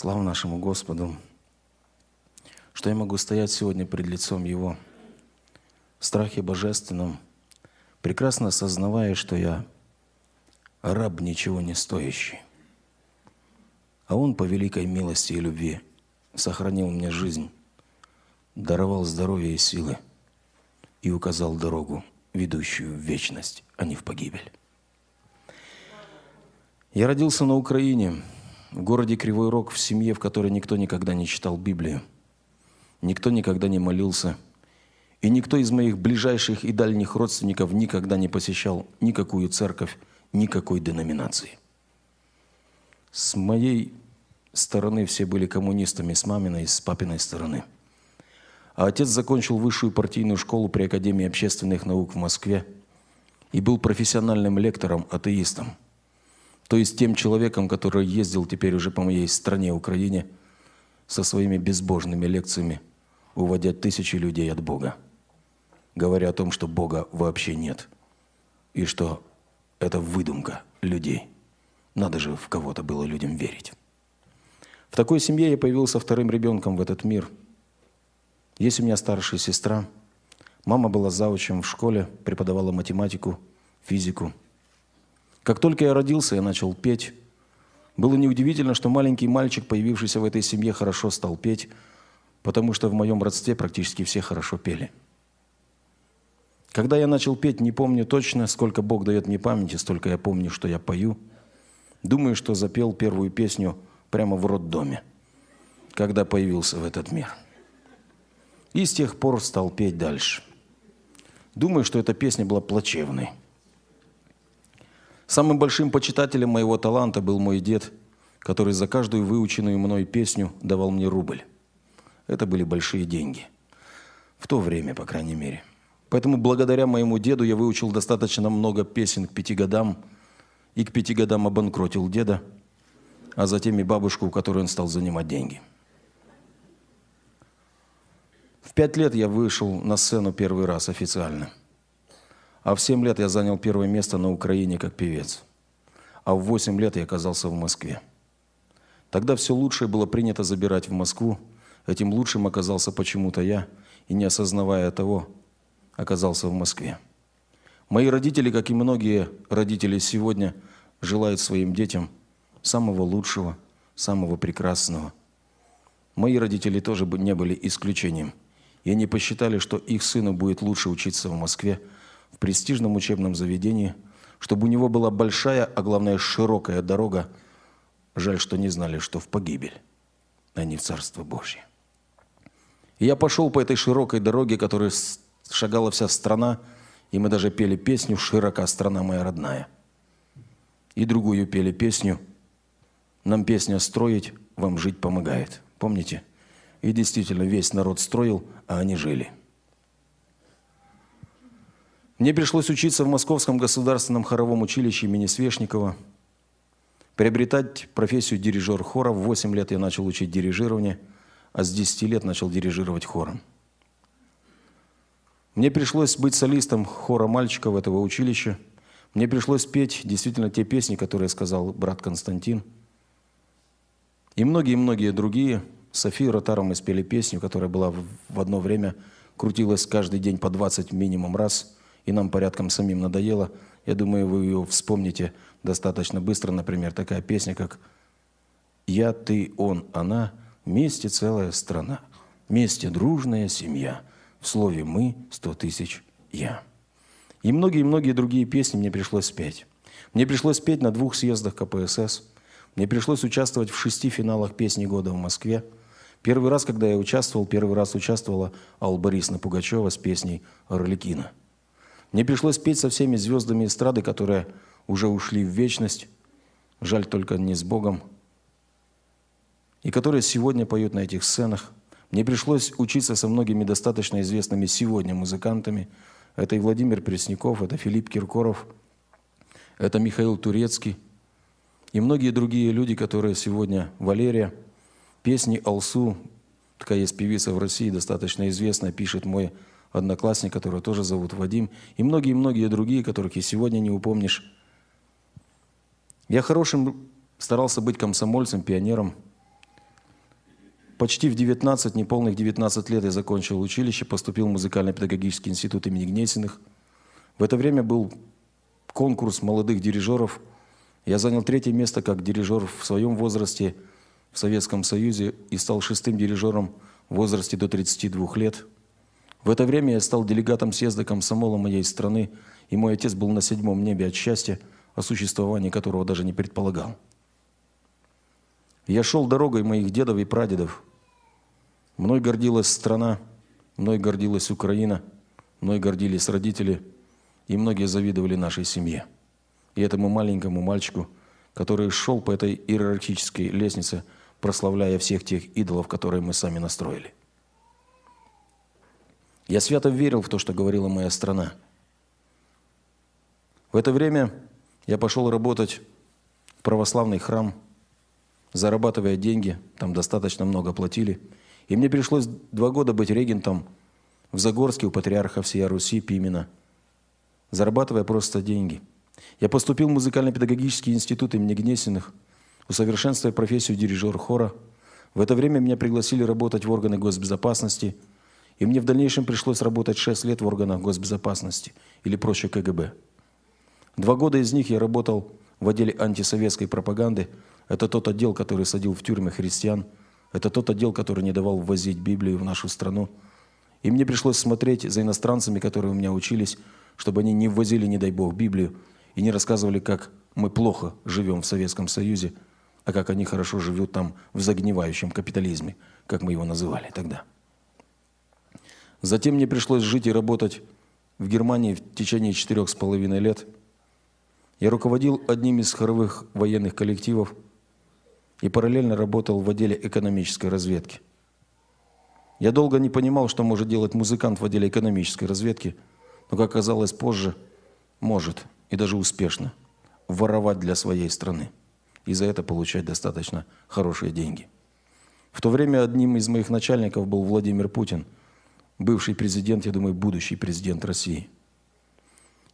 Слава нашему Господу, что я могу стоять сегодня пред лицом Его в страхе божественном, прекрасно осознавая, что я раб ничего не стоящий. А Он по великой милости и любви сохранил мне жизнь, даровал здоровье и силы и указал дорогу, ведущую в вечность, а не в погибель. Я родился на Украине, в городе Кривой Рог, в семье, в которой никто никогда не читал Библию, никто никогда не молился, и никто из моих ближайших и дальних родственников никогда не посещал никакую церковь, никакой деноминации. С моей стороны все были коммунистами, с маминой с папиной стороны. А отец закончил высшую партийную школу при Академии общественных наук в Москве и был профессиональным лектором, атеистом – то есть тем человеком, который ездил теперь уже по моей стране, Украине, со своими безбожными лекциями, уводя тысячи людей от Бога, говоря о том, что Бога вообще нет, и что это выдумка людей. Надо же в кого-то было людям верить. В такой семье я появился вторым ребенком в этот мир. Есть у меня старшая сестра. Мама была заучем в школе, преподавала математику, физику – как только я родился, я начал петь. Было неудивительно, что маленький мальчик, появившийся в этой семье, хорошо стал петь, потому что в моем родстве практически все хорошо пели. Когда я начал петь, не помню точно, сколько Бог дает мне памяти, столько я помню, что я пою. Думаю, что запел первую песню прямо в роддоме, когда появился в этот мир. И с тех пор стал петь дальше. Думаю, что эта песня была плачевной. Самым большим почитателем моего таланта был мой дед, который за каждую выученную мной песню давал мне рубль. Это были большие деньги. В то время, по крайней мере. Поэтому благодаря моему деду я выучил достаточно много песен к пяти годам, и к пяти годам обанкротил деда, а затем и бабушку, у которой он стал занимать деньги. В пять лет я вышел на сцену первый раз официально – а в 7 лет я занял первое место на Украине как певец. А в 8 лет я оказался в Москве. Тогда все лучшее было принято забирать в Москву. Этим лучшим оказался почему-то я, и не осознавая того, оказался в Москве. Мои родители, как и многие родители сегодня, желают своим детям самого лучшего, самого прекрасного. Мои родители тоже не были исключением. И они посчитали, что их сыну будет лучше учиться в Москве, в престижном учебном заведении, чтобы у него была большая, а главное широкая дорога. Жаль, что не знали, что в погибель, а не в Царство Божье. И я пошел по этой широкой дороге, которой шагала вся страна, и мы даже пели песню «Широка страна моя родная». И другую пели песню «Нам песня строить, вам жить помогает». Помните? И действительно, весь народ строил, а они жили – мне пришлось учиться в Московском государственном хоровом училище имени Свешникова, приобретать профессию дирижер хора. В 8 лет я начал учить дирижирование, а с 10 лет начал дирижировать хором. Мне пришлось быть солистом хора мальчиков этого училища. Мне пришлось петь действительно те песни, которые сказал брат Константин. И многие-многие другие. Софию Ротару мы спели песню, которая была в одно время, крутилась каждый день по 20 минимум раз – и нам порядком самим надоело, я думаю, вы ее вспомните достаточно быстро. Например, такая песня, как «Я, ты, он, она, вместе целая страна, вместе дружная семья, в слове «мы» сто тысяч «я». И многие-многие другие песни мне пришлось спеть. Мне пришлось петь на двух съездах КПСС. Мне пришлось участвовать в шести финалах песни года в Москве. Первый раз, когда я участвовал, первый раз участвовала Алла Борисовна Пугачева с песней «Орликина». Мне пришлось петь со всеми звездами эстрады, которые уже ушли в вечность, жаль только не с Богом, и которые сегодня поют на этих сценах. Мне пришлось учиться со многими достаточно известными сегодня музыкантами. Это и Владимир Пресняков, это Филипп Киркоров, это Михаил Турецкий и многие другие люди, которые сегодня, Валерия, песни Алсу, такая есть певица в России, достаточно известная, пишет мой одноклассник, которого тоже зовут Вадим, и многие-многие другие, которых и сегодня не упомнишь. Я хорошим старался быть комсомольцем, пионером, Почти в 19, неполных 19 лет я закончил училище, поступил в музыкально-педагогический институт имени Гнесиных. В это время был конкурс молодых дирижеров. Я занял третье место как дирижер в своем возрасте в Советском Союзе и стал шестым дирижером в возрасте до 32 лет. В это время я стал делегатом съезда комсомола моей страны, и мой отец был на седьмом небе от счастья, о существовании которого даже не предполагал. Я шел дорогой моих дедов и прадедов. Мной гордилась страна, мной гордилась Украина, мной гордились родители, и многие завидовали нашей семье. И этому маленькому мальчику, который шел по этой иерархической лестнице, прославляя всех тех идолов, которые мы сами настроили. Я свято верил в то, что говорила моя страна. В это время я пошел работать в православный храм, зарабатывая деньги, там достаточно много платили. И мне пришлось два года быть регентом в Загорске у патриарха всей Руси Пимена, зарабатывая просто деньги. Я поступил в музыкально-педагогический институт имени Гнесиных, усовершенствуя профессию дирижер хора. В это время меня пригласили работать в органы госбезопасности, и мне в дальнейшем пришлось работать 6 лет в органах госбезопасности, или проще КГБ. Два года из них я работал в отделе антисоветской пропаганды. Это тот отдел, который садил в тюрьмы христиан. Это тот отдел, который не давал ввозить Библию в нашу страну. И мне пришлось смотреть за иностранцами, которые у меня учились, чтобы они не ввозили, не дай Бог, Библию и не рассказывали, как мы плохо живем в Советском Союзе, а как они хорошо живут там в загнивающем капитализме, как мы его называли тогда. Затем мне пришлось жить и работать в Германии в течение четырех с половиной лет – я руководил одним из хоровых военных коллективов и параллельно работал в отделе экономической разведки. Я долго не понимал, что может делать музыкант в отделе экономической разведки, но, как оказалось позже, может, и даже успешно, воровать для своей страны и за это получать достаточно хорошие деньги. В то время одним из моих начальников был Владимир Путин, бывший президент, я думаю, будущий президент России –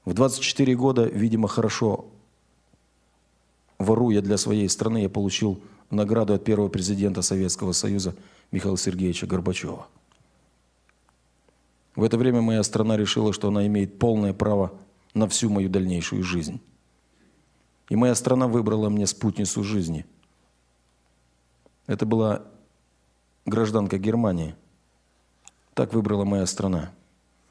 в 24 года, видимо, хорошо воруя для своей страны, я получил награду от первого президента Советского Союза Михаила Сергеевича Горбачева. В это время моя страна решила, что она имеет полное право на всю мою дальнейшую жизнь. И моя страна выбрала мне спутницу жизни. Это была гражданка Германии. Так выбрала моя страна,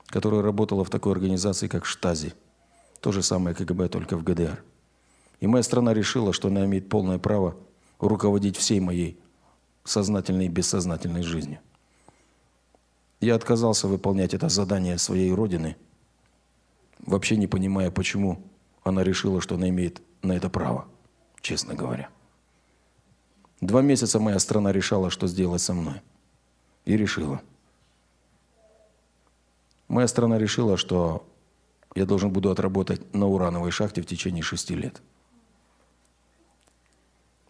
которая работала в такой организации, как Штази – то же самое КГБ, только в ГДР. И моя страна решила, что она имеет полное право руководить всей моей сознательной и бессознательной жизнью. Я отказался выполнять это задание своей родины, вообще не понимая, почему она решила, что она имеет на это право, честно говоря. Два месяца моя страна решала, что сделать со мной. И решила. Моя страна решила, что я должен буду отработать на урановой шахте в течение шести лет.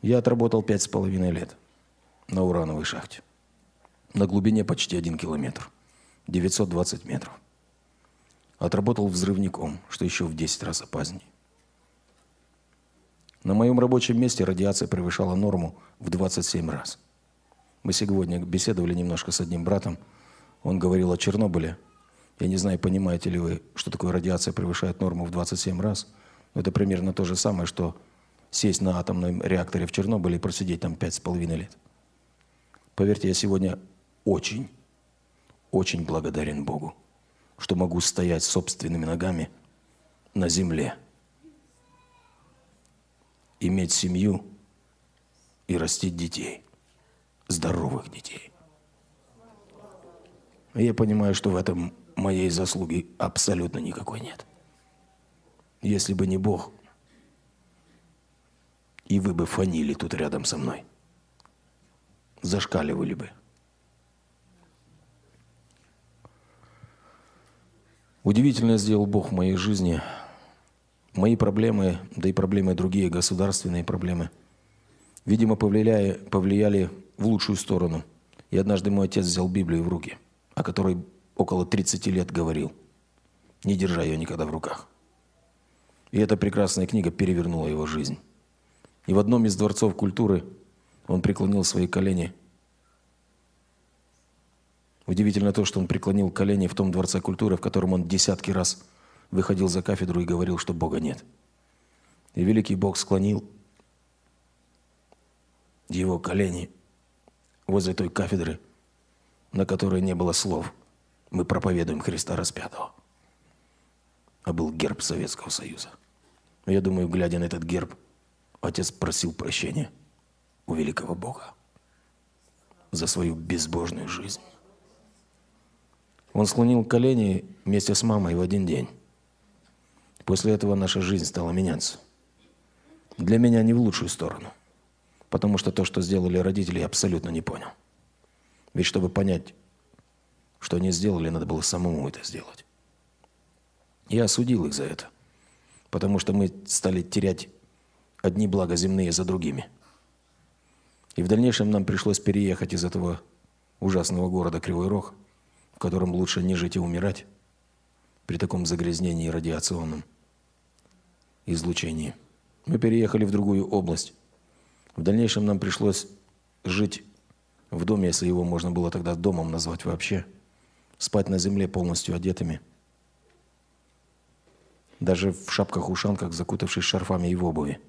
Я отработал пять с половиной лет на урановой шахте. На глубине почти один километр. 920 метров. Отработал взрывником, что еще в 10 раз опаснее. На моем рабочем месте радиация превышала норму в 27 раз. Мы сегодня беседовали немножко с одним братом. Он говорил о Чернобыле – я не знаю, понимаете ли вы, что такое радиация превышает норму в 27 раз. Но это примерно то же самое, что сесть на атомном реакторе в Чернобыле и просидеть там пять с половиной лет. Поверьте, я сегодня очень, очень благодарен Богу, что могу стоять собственными ногами на земле, иметь семью и растить детей, здоровых детей. Я понимаю, что в этом моей заслуги абсолютно никакой нет. Если бы не Бог, и вы бы фанили тут рядом со мной, зашкаливали бы. Удивительно сделал Бог в моей жизни. Мои проблемы, да и проблемы другие, государственные проблемы, видимо, повлияли, повлияли в лучшую сторону. И однажды мой отец взял Библию в руки, о которой около 30 лет говорил, не держа ее никогда в руках. И эта прекрасная книга перевернула его жизнь. И в одном из дворцов культуры он преклонил свои колени Удивительно то, что он преклонил колени в том дворце культуры, в котором он десятки раз выходил за кафедру и говорил, что Бога нет. И великий Бог склонил его колени возле той кафедры, на которой не было слов. Мы проповедуем Христа распятого. А был герб Советского Союза. Я думаю, глядя на этот герб, отец просил прощения у великого Бога за свою безбожную жизнь. Он склонил колени вместе с мамой в один день. После этого наша жизнь стала меняться. Для меня не в лучшую сторону. Потому что то, что сделали родители, я абсолютно не понял. Ведь чтобы понять, что они сделали, надо было самому это сделать. Я осудил их за это. Потому что мы стали терять одни блага земные за другими. И в дальнейшем нам пришлось переехать из этого ужасного города Кривой Рог – в котором лучше не жить и умирать при таком загрязнении радиационном излучении. Мы переехали в другую область. В дальнейшем нам пришлось жить в доме, если его можно было тогда домом назвать вообще, спать на земле полностью одетыми, даже в шапках-ушанках, закутавшись шарфами и в обуви.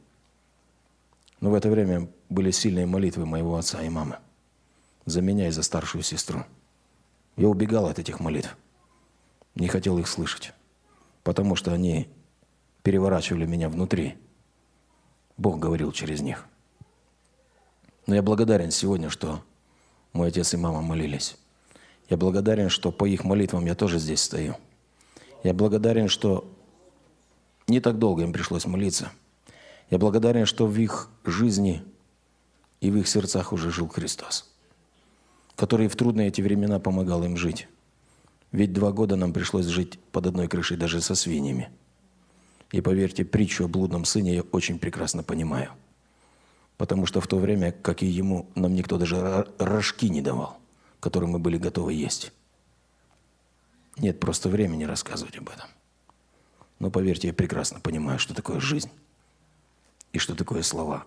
Но в это время были сильные молитвы моего отца и мамы за меня и за старшую сестру. Я убегал от этих молитв. Не хотел их слышать. Потому что они переворачивали меня внутри. Бог говорил через них. Но я благодарен сегодня, что мой отец и мама молились. Я благодарен, что по их молитвам я тоже здесь стою. Я благодарен, что не так долго им пришлось молиться. Я благодарен, что в их жизни и в их сердцах уже жил Христос который в трудные эти времена помогал им жить. Ведь два года нам пришлось жить под одной крышей даже со свиньями. И поверьте, притчу о блудном сыне я очень прекрасно понимаю. Потому что в то время, как и ему, нам никто даже рожки не давал, которые мы были готовы есть. Нет просто времени рассказывать об этом. Но поверьте, я прекрасно понимаю, что такое жизнь и что такое слова,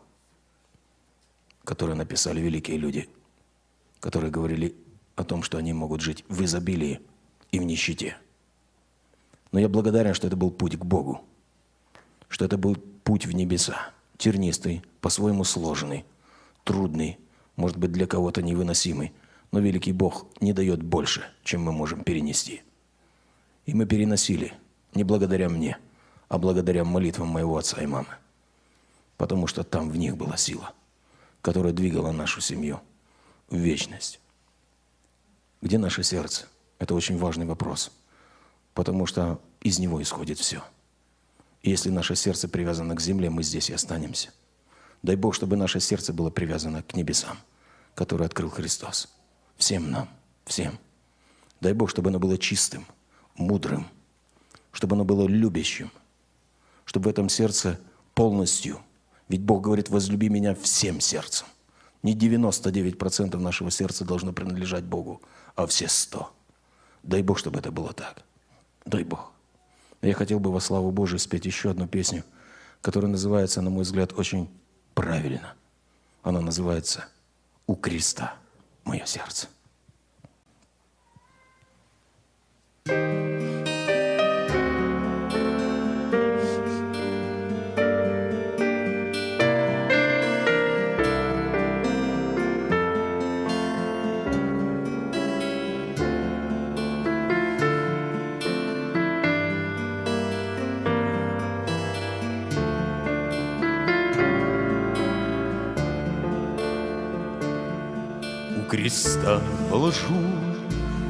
которые написали великие люди которые говорили о том, что они могут жить в изобилии и в нищете. Но я благодарен, что это был путь к Богу, что это был путь в небеса, тернистый, по-своему сложный, трудный, может быть, для кого-то невыносимый, но великий Бог не дает больше, чем мы можем перенести. И мы переносили не благодаря мне, а благодаря молитвам моего отца и мамы. Потому что там в них была сила, которая двигала нашу семью – в вечность. Где наше сердце? Это очень важный вопрос, потому что из него исходит все. И если наше сердце привязано к земле, мы здесь и останемся. Дай Бог, чтобы наше сердце было привязано к небесам, которые открыл Христос. Всем нам, всем. Дай Бог, чтобы оно было чистым, мудрым, чтобы оно было любящим, чтобы в этом сердце полностью, ведь Бог говорит, возлюби меня всем сердцем, не 99% нашего сердца должно принадлежать Богу, а все 100. Дай Бог, чтобы это было так. Дай Бог. Я хотел бы во славу Божию спеть еще одну песню, которая называется, на мой взгляд, очень правильно. Она называется «У креста мое сердце». thank you креста положу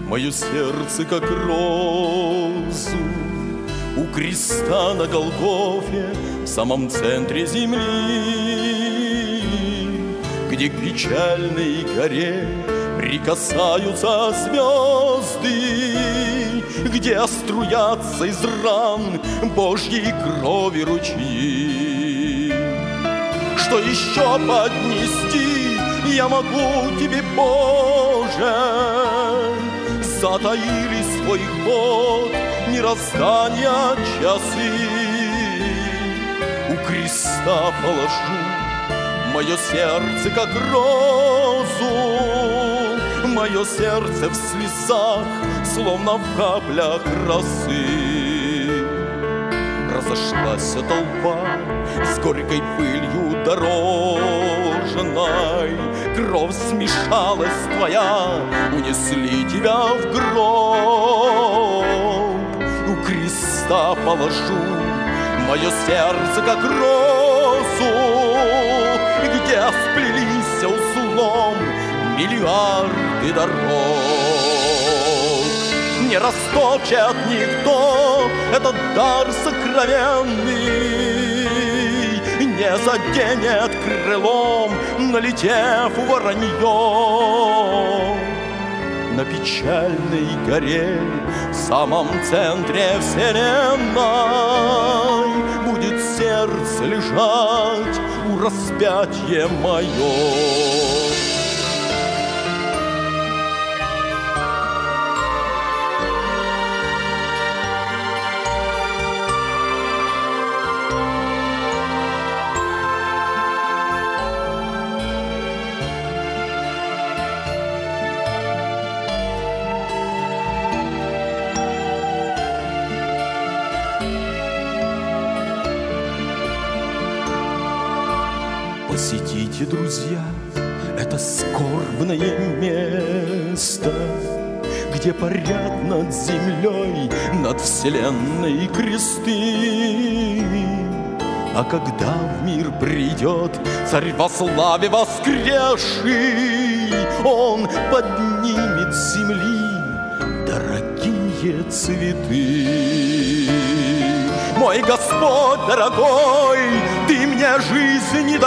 Мое сердце, как розу. У креста на Голгофе В самом центре земли Где к печальной горе Прикасаются звезды Где струятся из ран Божьей крови ручьи. Что еще поднести я могу тебе, Боже, Затаили свой ход мироздания часы. У креста положу мое сердце, как розу, Мое сердце в слезах, словно в каплях росы. Разошлась толпа с горькой пылью дорожной, Кровь смешалась твоя, унесли тебя в гроб. У креста положу мое сердце, как розу, Где сплелись узлом миллиарды дорог. Не растопчет никто этот дар сокровенный, Не заденет крылом, налетев воронье. На печальной горе, в самом центре вселенной, Будет сердце лежать у распятия мое. Друзья, это скорбное место, Где парят над землей, над вселенной кресты. А когда в мир придет царь во славе воскресший, Он поднимет с земли дорогие цветы. Мой Господь дорогой, Ты мне жизни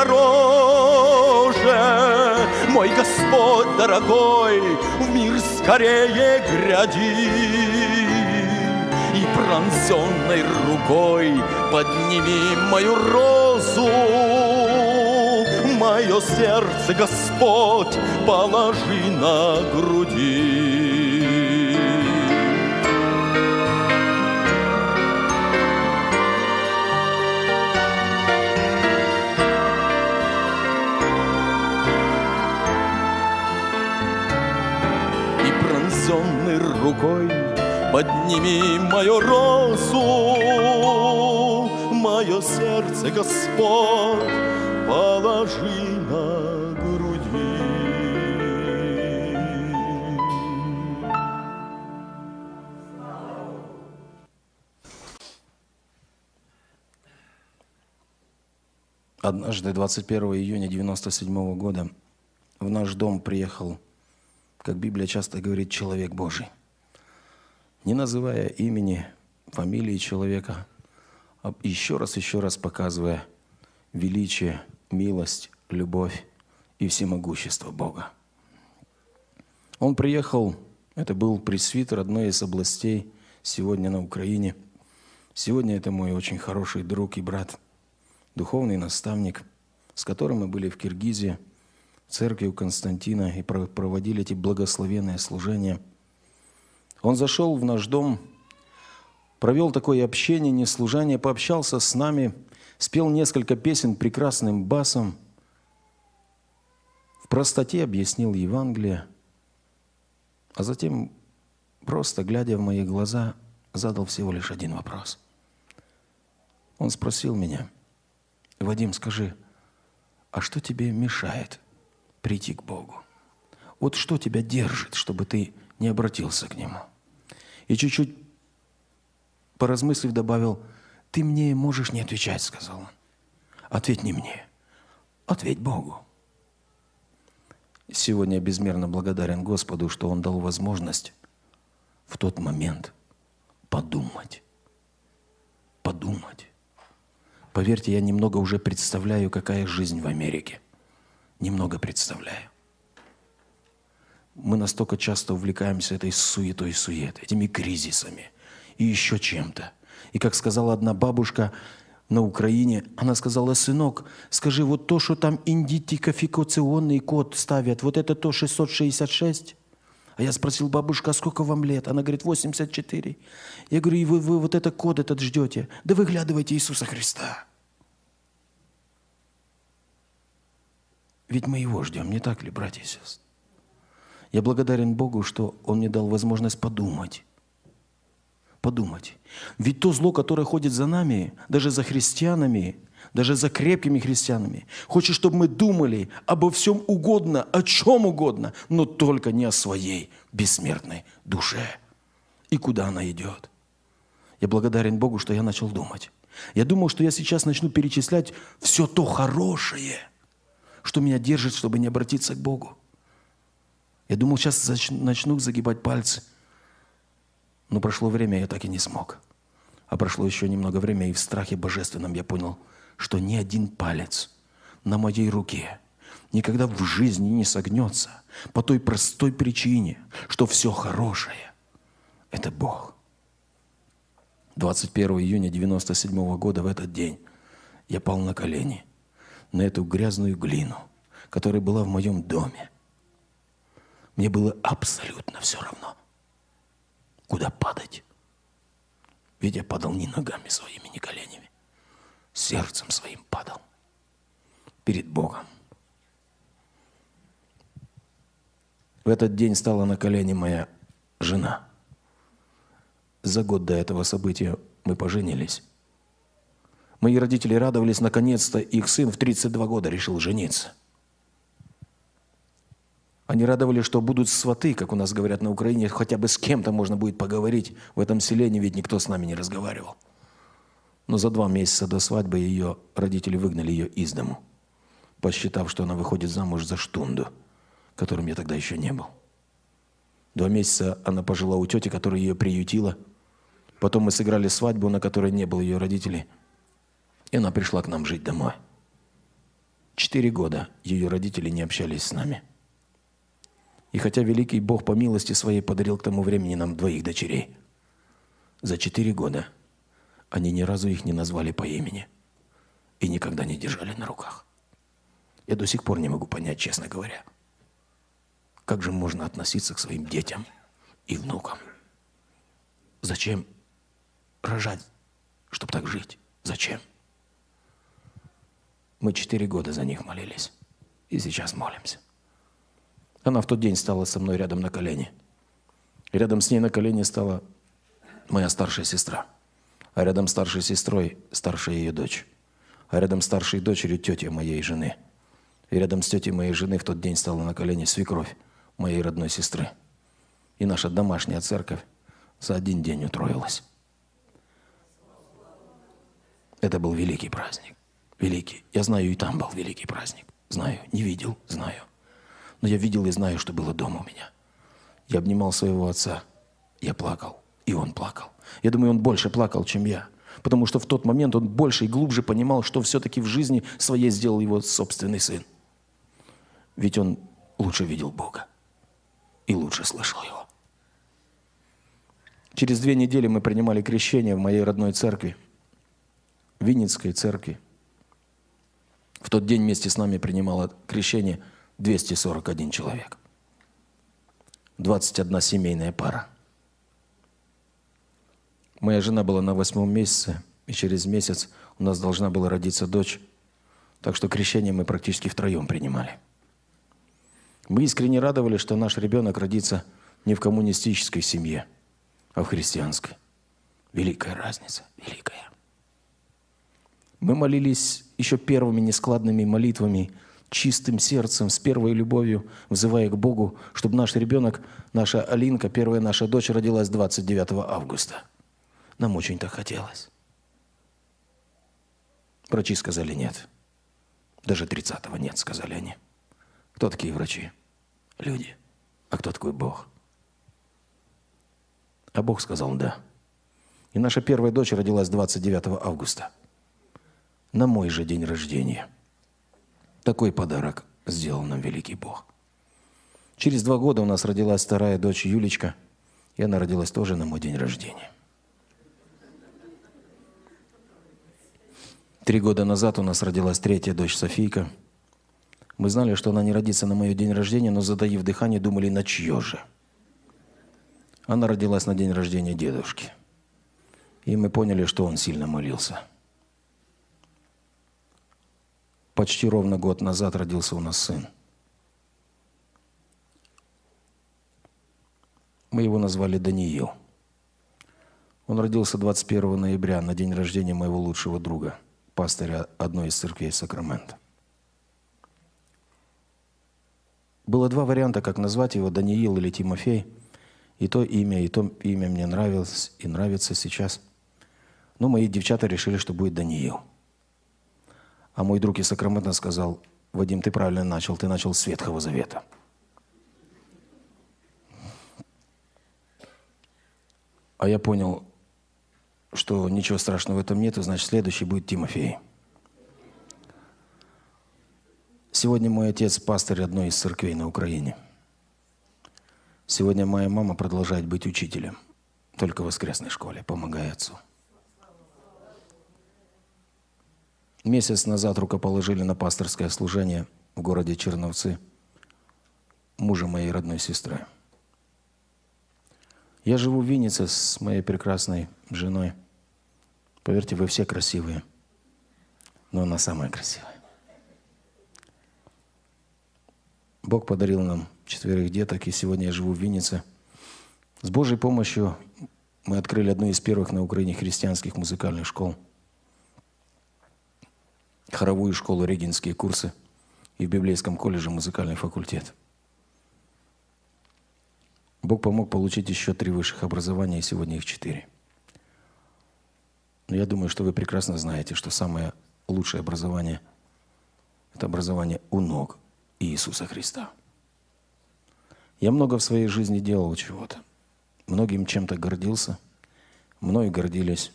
дороже. Мой Господь дорогой, в мир скорее гряди. И пронзенной рукой подними мою розу. Мое сердце, Господь, положи на груди. Пронзенной рукой Подними мою розу, мое сердце, Господь, положи на груди. Однажды, 21 июня 97 года, в наш дом приехал как Библия часто говорит, человек Божий. Не называя имени, фамилии человека, а еще раз, еще раз показывая величие, милость, любовь и всемогущество Бога. Он приехал, это был пресвитер одной из областей сегодня на Украине. Сегодня это мой очень хороший друг и брат, духовный наставник, с которым мы были в Киргизии – церкви у Константина и проводили эти благословенные служения. Он зашел в наш дом, провел такое общение, не служение, пообщался с нами, спел несколько песен прекрасным басом, в простоте объяснил Евангелие, а затем, просто глядя в мои глаза, задал всего лишь один вопрос. Он спросил меня, «Вадим, скажи, а что тебе мешает прийти к Богу? Вот что тебя держит, чтобы ты не обратился к Нему? И чуть-чуть поразмыслив добавил, ты мне можешь не отвечать, сказал он. Ответь не мне, ответь Богу. Сегодня я безмерно благодарен Господу, что Он дал возможность в тот момент подумать. Подумать. Поверьте, я немного уже представляю, какая жизнь в Америке – немного представляю. Мы настолько часто увлекаемся этой суетой и суетой, этими кризисами и еще чем-то. И как сказала одна бабушка на Украине, она сказала, сынок, скажи, вот то, что там идентификационный код ставят, вот это то 666? А я спросил, бабушка, а сколько вам лет? Она говорит, 84. Я говорю, и вы, вы вот этот код этот ждете? Да выглядывайте Иисуса Христа. Ведь мы его ждем, не так ли, братья и сестры? Я благодарен Богу, что Он мне дал возможность подумать. Подумать. Ведь то зло, которое ходит за нами, даже за христианами, даже за крепкими христианами, хочет, чтобы мы думали обо всем угодно, о чем угодно, но только не о своей бессмертной душе. И куда она идет. Я благодарен Богу, что я начал думать. Я думал, что я сейчас начну перечислять все то хорошее, что меня держит, чтобы не обратиться к Богу. Я думал, сейчас начну загибать пальцы. Но прошло время, я так и не смог. А прошло еще немного времени, и в страхе божественном я понял, что ни один палец на моей руке никогда в жизни не согнется по той простой причине, что все хорошее – это Бог. 21 июня 97 года в этот день я пал на колени на эту грязную глину, которая была в моем доме. Мне было абсолютно все равно, куда падать. Ведь я падал не ногами своими, не коленями. Сердцем своим падал. Перед Богом. В этот день стала на колени моя жена. За год до этого события мы поженились. Мои родители радовались, наконец-то их сын в 32 года решил жениться. Они радовались, что будут сваты, как у нас говорят на Украине, хотя бы с кем-то можно будет поговорить в этом селении, ведь никто с нами не разговаривал. Но за два месяца до свадьбы ее родители выгнали ее из дому, посчитав, что она выходит замуж за штунду, которым я тогда еще не был. Два месяца она пожила у тети, которая ее приютила. Потом мы сыграли свадьбу, на которой не было ее родителей. И она пришла к нам жить домой. Четыре года ее родители не общались с нами – и хотя великий Бог по милости своей подарил к тому времени нам двоих дочерей, за четыре года они ни разу их не назвали по имени и никогда не держали на руках. Я до сих пор не могу понять, честно говоря, как же можно относиться к своим детям и внукам. Зачем рожать, чтобы так жить? Зачем? Мы четыре года за них молились и сейчас молимся. Она в тот день стала со мной рядом на колени. Рядом с ней на колени стала моя старшая сестра. А рядом старшей сестрой старшая ее дочь. А рядом старшей дочерью тетя моей жены. И рядом с тетей моей жены в тот день стала на колени свекровь моей родной сестры. И наша домашняя церковь за один день утроилась. Это был великий праздник. Великий. Я знаю, и там был великий праздник. Знаю, не видел, знаю. Но я видел и знаю, что было дома у меня. Я обнимал своего отца. Я плакал. И он плакал. Я думаю, он больше плакал, чем я. Потому что в тот момент он больше и глубже понимал, что все-таки в жизни своей сделал его собственный сын. Ведь он лучше видел Бога и лучше слышал его. Через две недели мы принимали крещение в моей родной церкви, Винницкой церкви. В тот день вместе с нами принимало крещение – 241 человек. 21 семейная пара. Моя жена была на восьмом месяце, и через месяц у нас должна была родиться дочь. Так что крещение мы практически втроем принимали. Мы искренне радовались, что наш ребенок родится не в коммунистической семье, а в христианской. Великая разница, великая. Мы молились еще первыми нескладными молитвами чистым сердцем, с первой любовью, взывая к Богу, чтобы наш ребенок, наша Алинка, первая наша дочь, родилась 29 августа. Нам очень так хотелось. Врачи сказали нет. Даже 30-го нет, сказали они. Кто такие врачи? Люди. А кто такой Бог? А Бог сказал «да». И наша первая дочь родилась 29 августа. На мой же день рождения – такой подарок сделал нам великий Бог. Через два года у нас родилась вторая дочь Юлечка, и она родилась тоже на мой день рождения. Три года назад у нас родилась третья дочь Софийка. Мы знали, что она не родится на мой день рождения, но, задаив дыхание, думали, на чье же. Она родилась на день рождения дедушки. И мы поняли, что он сильно молился – Почти ровно год назад родился у нас сын. Мы его назвали Даниил. Он родился 21 ноября на день рождения моего лучшего друга, пастыря одной из церквей Сакрамента. Было два варианта, как назвать его, Даниил или Тимофей. И то имя, и то имя мне нравилось и нравится сейчас. Но мои девчата решили, что будет Даниил. А мой друг из Сакрамента сказал, Вадим, ты правильно начал, ты начал с Ветхого Завета – А я понял, что ничего страшного в этом нет, значит, следующий будет Тимофей. Сегодня мой отец пастырь одной из церквей на Украине. Сегодня моя мама продолжает быть учителем, только в воскресной школе, помогая отцу. Месяц назад рукоположили на пасторское служение в городе Черновцы мужа моей родной сестры – я живу в Виннице с моей прекрасной женой. Поверьте, вы все красивые, но она самая красивая. Бог подарил нам четверых деток, и сегодня я живу в Виннице. С Божьей помощью мы открыли одну из первых на Украине христианских музыкальных школ. Хоровую школу, регенские курсы и в Библейском колледже музыкальный факультет – Бог помог получить еще три высших образования, и сегодня их четыре. Но я думаю, что вы прекрасно знаете, что самое лучшее образование – это образование у ног Иисуса Христа. Я много в своей жизни делал чего-то. Многим чем-то гордился, мною гордились.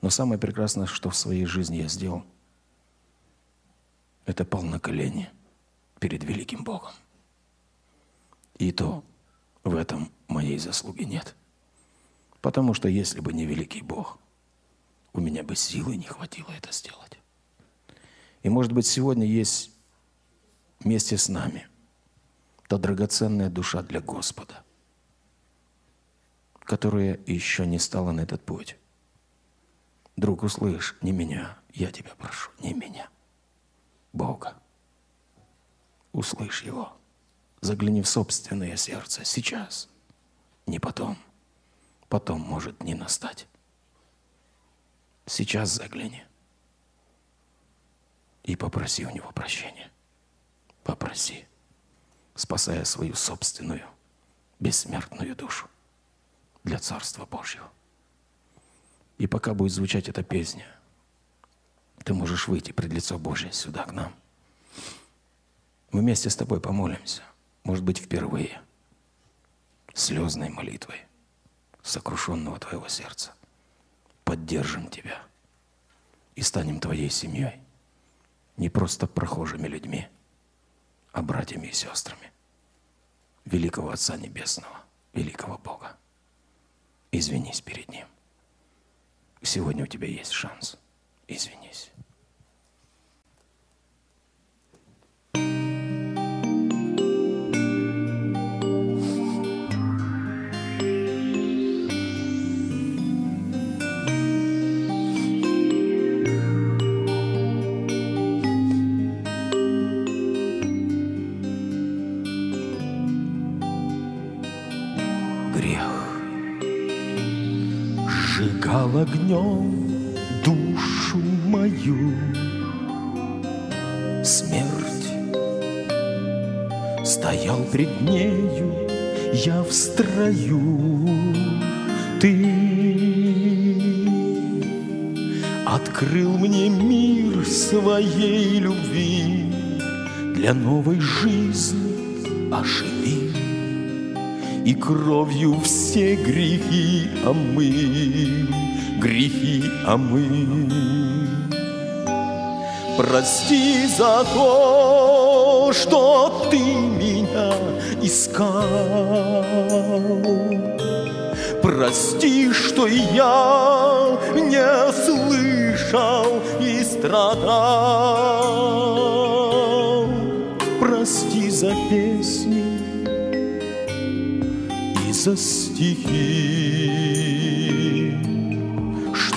Но самое прекрасное, что в своей жизни я сделал, это пал на колени перед великим Богом. И то в этом моей заслуги нет. Потому что если бы не великий Бог, у меня бы силы не хватило это сделать. И может быть сегодня есть вместе с нами та драгоценная душа для Господа, которая еще не стала на этот путь. Друг, услышь, не меня, я тебя прошу, не меня, Бога. Услышь Его – Загляни в собственное сердце сейчас, не потом. Потом может не настать. Сейчас загляни и попроси у него прощения. Попроси, спасая свою собственную бессмертную душу для Царства Божьего. И пока будет звучать эта песня, ты можешь выйти пред лицо Божье сюда к нам. Мы вместе с тобой помолимся может быть, впервые, слезной молитвой сокрушенного твоего сердца. Поддержим тебя и станем твоей семьей, не просто прохожими людьми, а братьями и сестрами великого Отца Небесного, великого Бога. Извинись перед Ним. Сегодня у тебя есть шанс. Извинись. Огнем душу мою. Смерть стоял пред нею, я в строю. Ты открыл мне мир своей любви для новой жизни оживи и кровью все грехи омыл грехи омыл. Прости за то, что ты меня искал. Прости, что я не слышал и страдал. Прости за песни и за стихи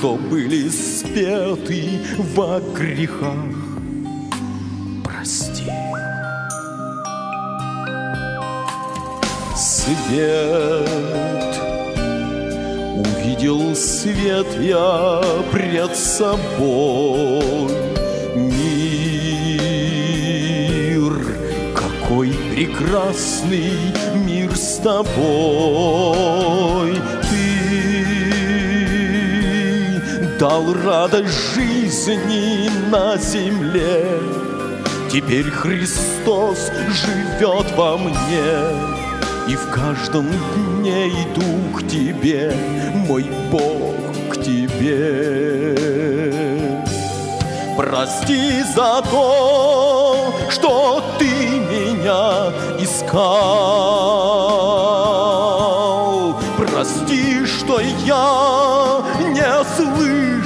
что были спеты во грехах. Прости. свет. Увидел свет я пред собой мир, какой прекрасный мир с тобой. Дал радость жизни на земле, Теперь Христос живет во мне, И в каждом дне иду к Тебе, Мой Бог, к Тебе. Прости за то, что Ты меня искал.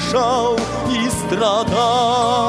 Слышал и страдал.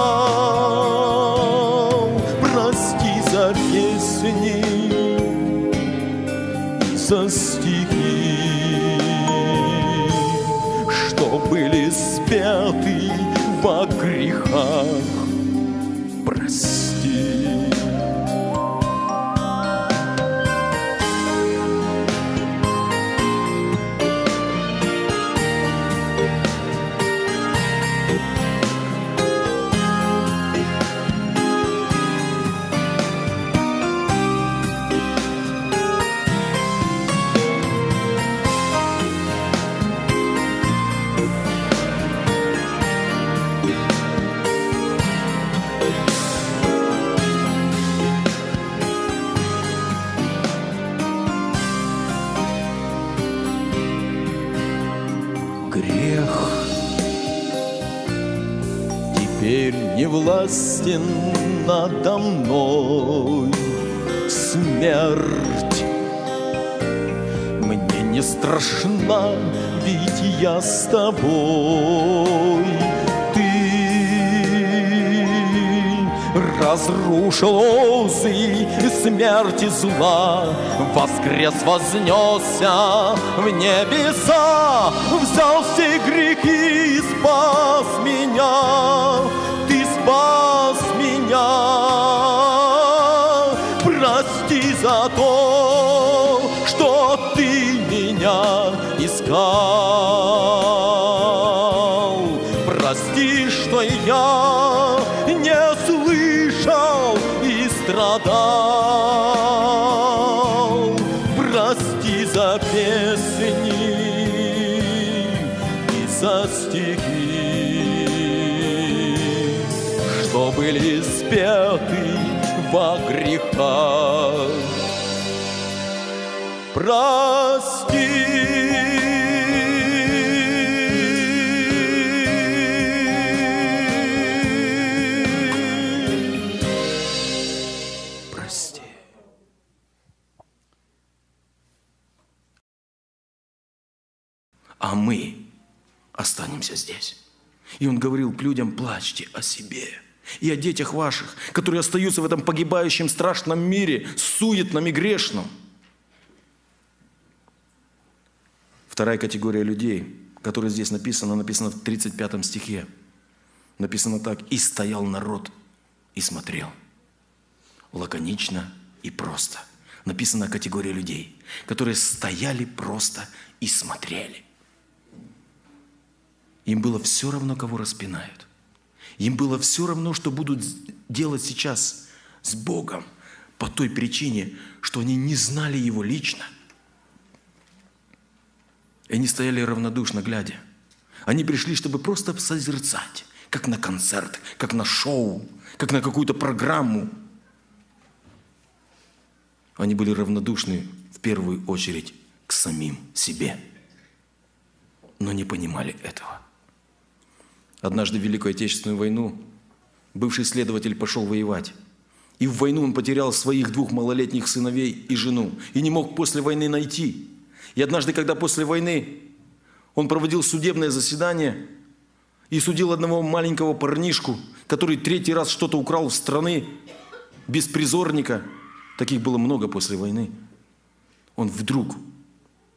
Властен надо мной смерть. Мне не страшна, ведь я с тобой. Ты разрушил узы смерти зла Воскрес, вознесся в небеса Взял все грехи говорил к людям, плачьте о себе и о детях ваших, которые остаются в этом погибающем страшном мире, суетном и грешном. Вторая категория людей, которая здесь написана, написана в 35 стихе. Написано так, «И стоял народ и смотрел». Лаконично и просто. Написана категория людей, которые стояли просто и смотрели. Им было все равно, кого распинают. Им было все равно, что будут делать сейчас с Богом по той причине, что они не знали Его лично. И они стояли равнодушно, глядя. Они пришли, чтобы просто созерцать, как на концерт, как на шоу, как на какую-то программу. Они были равнодушны в первую очередь к самим себе, но не понимали этого. Однажды в Великую Отечественную войну бывший следователь пошел воевать. И в войну он потерял своих двух малолетних сыновей и жену. И не мог после войны найти. И однажды, когда после войны он проводил судебное заседание и судил одного маленького парнишку, который третий раз что-то украл в страны, беспризорника, таких было много после войны, он вдруг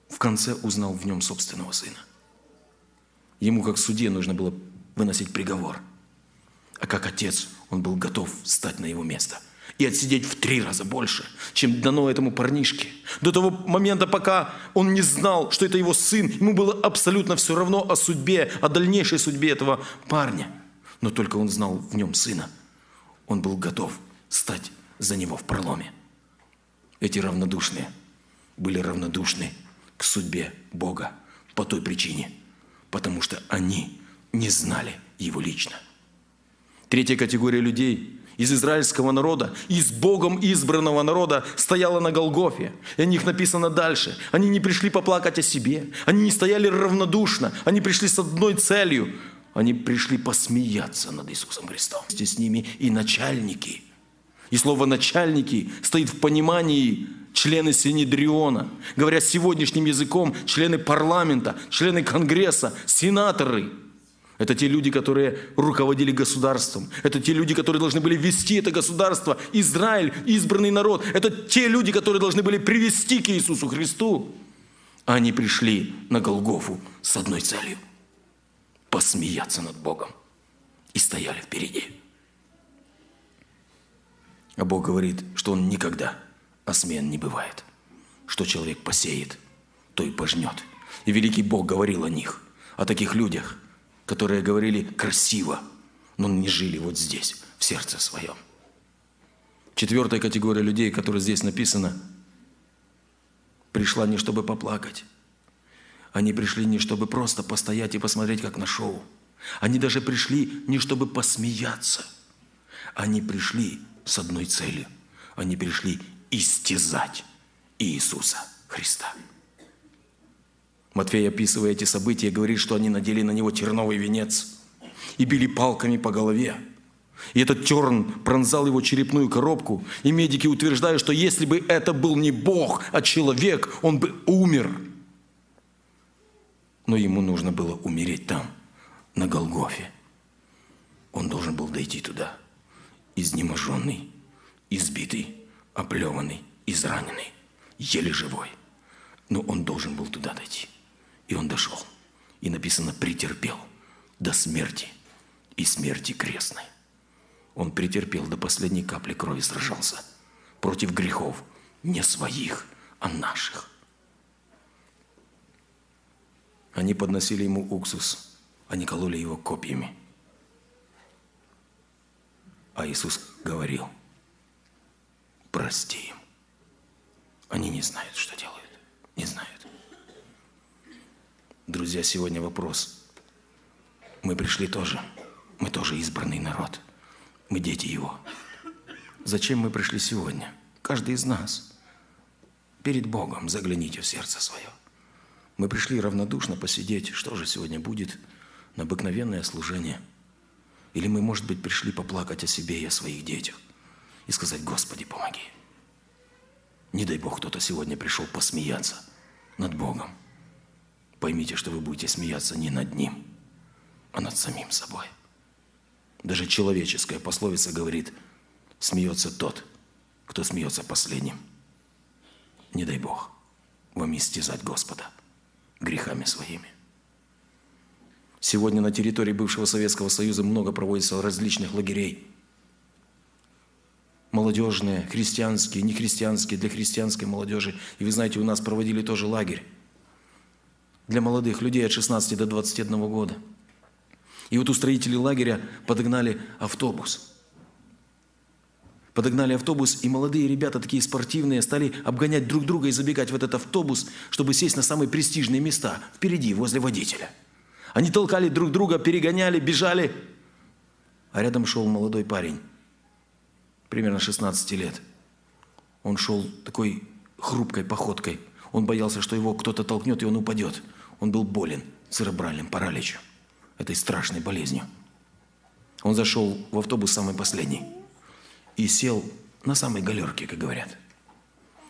в конце узнал в нем собственного сына. Ему, как судье, нужно было выносить приговор. А как отец, он был готов встать на его место. и отсидеть в три раза больше, чем дано этому парнишке. До того момента, пока он не знал, что это его сын, ему было абсолютно все равно о судьбе, о дальнейшей судьбе этого парня. Но только он знал в нем сына. Он был готов стать за него в проломе. Эти равнодушные были равнодушны к судьбе Бога по той причине, потому что они не знали Его лично. Третья категория людей из израильского народа, из Богом избранного народа стояла на Голгофе. И о них написано дальше. Они не пришли поплакать о себе. Они не стояли равнодушно. Они пришли с одной целью. Они пришли посмеяться над Иисусом Христом. Вместе с ними и начальники. И слово «начальники» стоит в понимании члены Синедриона. Говоря сегодняшним языком, члены парламента, члены Конгресса, сенаторы – это те люди, которые руководили государством. Это те люди, которые должны были вести это государство. Израиль, избранный народ. Это те люди, которые должны были привести к Иисусу Христу. Они пришли на Голгофу с одной целью – посмеяться над Богом. И стояли впереди. А Бог говорит, что Он никогда осмен не бывает. Что человек посеет, то и пожнет. И великий Бог говорил о них, о таких людях – которые говорили красиво, но не жили вот здесь, в сердце своем. Четвертая категория людей, которая здесь написана, пришла не чтобы поплакать. Они пришли не чтобы просто постоять и посмотреть, как на шоу. Они даже пришли не чтобы посмеяться. Они пришли с одной целью. Они пришли истязать Иисуса Христа. Матфей, описывая эти события, говорит, что они надели на него терновый венец и били палками по голове. И этот терн пронзал его черепную коробку. И медики утверждают, что если бы это был не Бог, а человек, он бы умер. Но ему нужно было умереть там, на Голгофе. Он должен был дойти туда, изнеможенный, избитый, оплеванный, израненный, еле живой. Но он должен был туда дойти. И он дошел. И написано, претерпел до смерти и смерти крестной. Он претерпел до последней капли крови, сражался против грехов, не своих, а наших. Они подносили ему уксус, они кололи его копьями. А Иисус говорил, прости им. Они не знают, что делают, не знают. Друзья, сегодня вопрос. Мы пришли тоже. Мы тоже избранный народ. Мы дети Его. Зачем мы пришли сегодня? Каждый из нас. Перед Богом загляните в сердце свое. Мы пришли равнодушно посидеть. Что же сегодня будет? На обыкновенное служение. Или мы, может быть, пришли поплакать о себе и о своих детях. И сказать, Господи, помоги. Не дай Бог, кто-то сегодня пришел посмеяться над Богом поймите, что вы будете смеяться не над ним, а над самим собой. Даже человеческая пословица говорит, смеется тот, кто смеется последним. Не дай Бог вам истязать Господа грехами своими. Сегодня на территории бывшего Советского Союза много проводится различных лагерей. Молодежные, христианские, нехристианские, для христианской молодежи. И вы знаете, у нас проводили тоже лагерь для молодых людей от 16 до 21 года. И вот устроители лагеря подогнали автобус. Подогнали автобус, и молодые ребята, такие спортивные, стали обгонять друг друга и забегать в этот автобус, чтобы сесть на самые престижные места, впереди, возле водителя. Они толкали друг друга, перегоняли, бежали. А рядом шел молодой парень, примерно 16 лет. Он шел такой хрупкой походкой. Он боялся, что его кто-то толкнет, и он упадет. Он был болен церебральным параличем, этой страшной болезнью. Он зашел в автобус самый последний и сел на самой галерке, как говорят.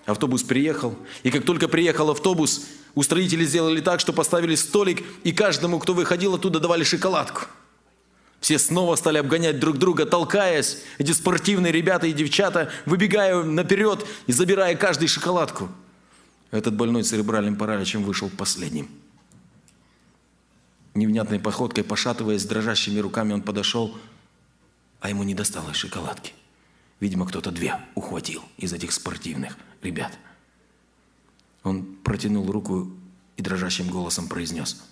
Автобус приехал, и как только приехал автобус, устроители сделали так, что поставили столик, и каждому, кто выходил оттуда, давали шоколадку. Все снова стали обгонять друг друга, толкаясь. Эти спортивные ребята и девчата, выбегая наперед и забирая каждый шоколадку. Этот больной церебральным параличем вышел последним – невнятной походкой, пошатываясь дрожащими руками, он подошел, а ему не досталось шоколадки. Видимо, кто-то две ухватил из этих спортивных ребят. Он протянул руку и дрожащим голосом произнес.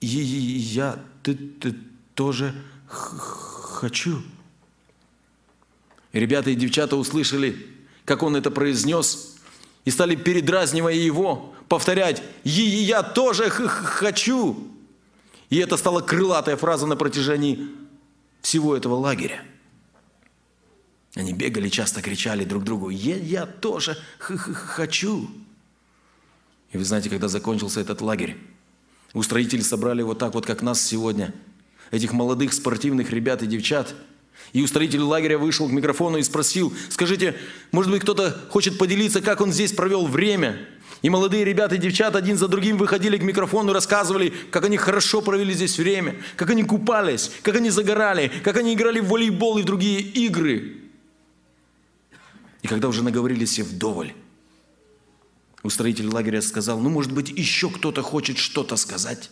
«Я, ты, ты тоже хочу». Ребята и девчата услышали, как он это произнес, и стали, передразнивая его, повторять «Я тоже хочу». И это стала крылатая фраза на протяжении всего этого лагеря. Они бегали, часто кричали друг другу «Я, я тоже хочу». И вы знаете, когда закончился этот лагерь, устроители собрали вот так вот, как нас сегодня, этих молодых спортивных ребят и девчат – и устроитель лагеря вышел к микрофону и спросил, скажите, может быть, кто-то хочет поделиться, как он здесь провел время? И молодые ребята и девчата один за другим выходили к микрофону и рассказывали, как они хорошо провели здесь время, как они купались, как они загорали, как они играли в волейбол и в другие игры. И когда уже наговорились все вдоволь, устроитель лагеря сказал, ну, может быть, еще кто-то хочет что-то сказать.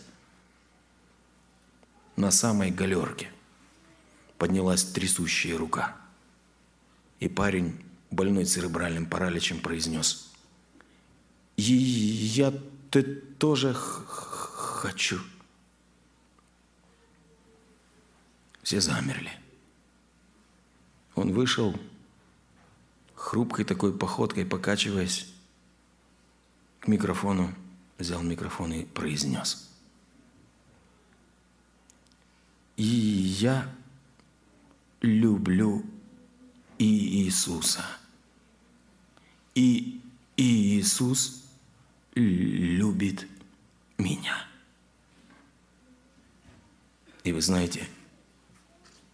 На самой галерке поднялась трясущая рука. И парень, больной церебральным параличем, произнес – я ты тоже хочу. Все замерли. Он вышел, хрупкой такой походкой, покачиваясь, к микрофону, взял микрофон и произнес. И я люблю Иисуса. И Иисус любит меня. И вы знаете,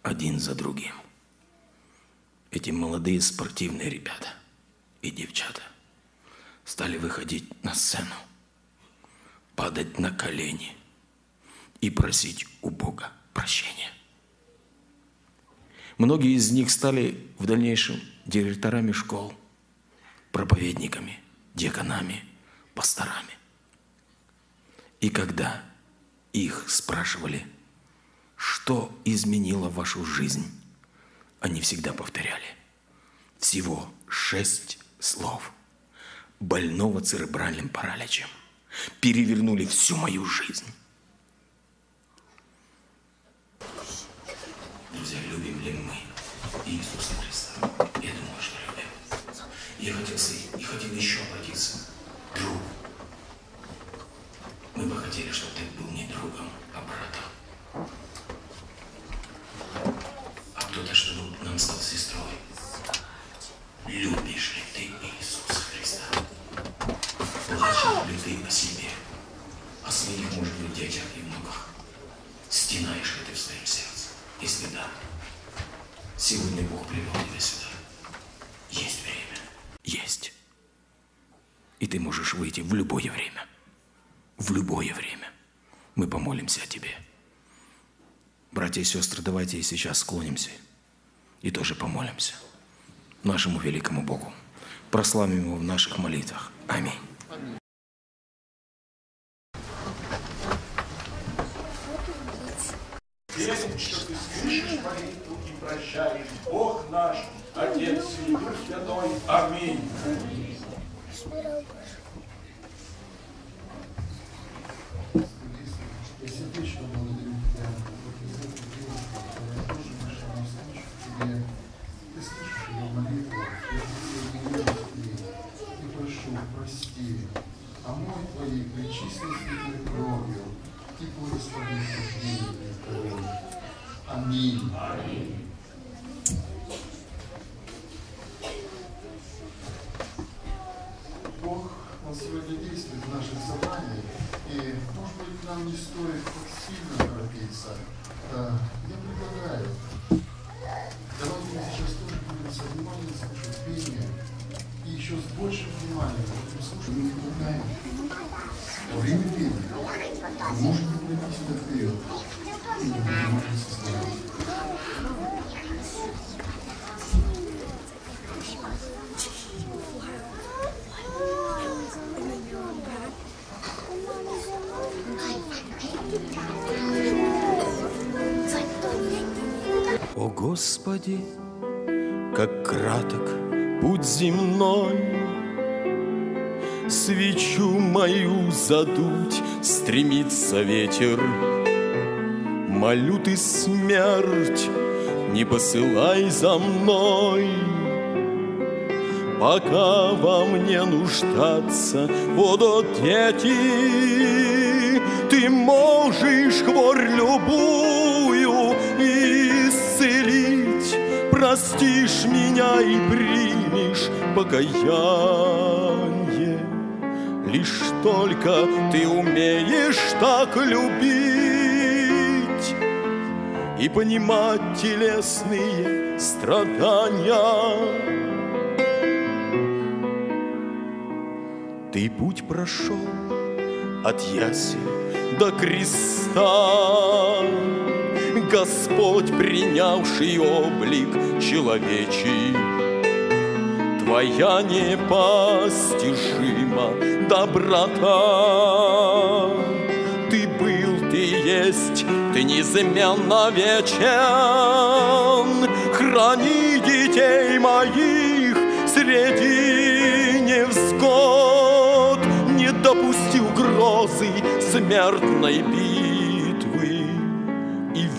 один за другим эти молодые спортивные ребята и девчата стали выходить на сцену, падать на колени и просить у Бога прощения. Многие из них стали в дальнейшем директорами школ, проповедниками, деканами – пасторами. И когда их спрашивали, что изменило вашу жизнь, они всегда повторяли всего шесть слов. Больного церебральным параличем перевернули всю мою жизнь. Друзья, любим ли мы Иисуса Христа? Я думаю, что любим. Я хотел, я хотел еще обратиться друг. Мы бы хотели, чтобы ты был не другом, а братом. А кто-то, чтобы нам стал сестрой. Любишь ли ты Иисуса Христа? Плачешь ли ты о себе, о своих, может быть, детях и внуках? Стенаешь ли ты в своем сердце? Если да, сегодня Бог привел тебя сюда. Есть время. Есть. И ты можешь выйти в любое время. В любое время. Мы помолимся о тебе. Братья и сестры, давайте и сейчас склонимся и тоже помолимся нашему великому Богу. Прославим Его в наших молитвах. Аминь. Тем, что ты слышишь молитву и прощаешь, Бог наш, Отец и Дух Святой. Аминь. Аминь. Аминь. Бог, Он сегодня действует в нашем собрании, и, может быть, нам не стоит так сильно торопиться. Я предлагаю, давайте мы сейчас тоже будем со вниманием слушать пение, и еще с большим вниманием будем слушать, мы не предлагаем. Во время пения можете пройти сюда вперед, Господи, как краток путь земной. Свечу мою задуть стремится ветер. Молю ты смерть, не посылай за мной. Пока во мне нуждаться будут дети, Ты можешь хворь любую Простишь меня и примешь покаяние. Лишь только ты умеешь так любить И понимать телесные страдания, Ты путь прошел от ясель до креста, Господь, принявший облик человечий, Твоя непостижима доброта. Ты был, ты есть, ты неизменно вечен, Храни детей моих среди невзгод, Не допусти угрозы смертной битвы.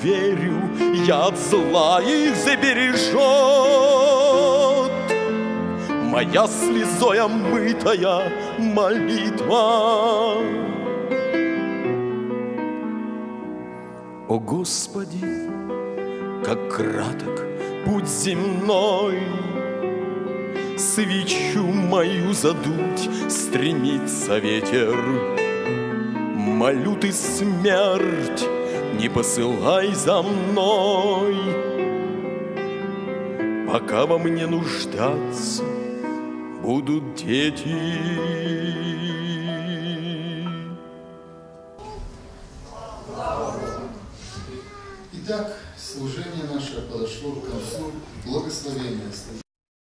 Верю, я от зла их забережет Моя слезой омытая молитва. О Господи, как краток путь земной, Свечу мою задуть стремится ветер. Молю ты смерть, не посылай за мной, Пока во мне нуждаться будут дети. Итак, служение наше подошло к концу. Благословение.